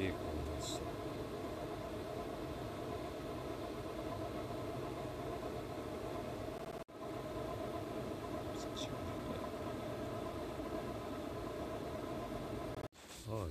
vehicle is. Oh,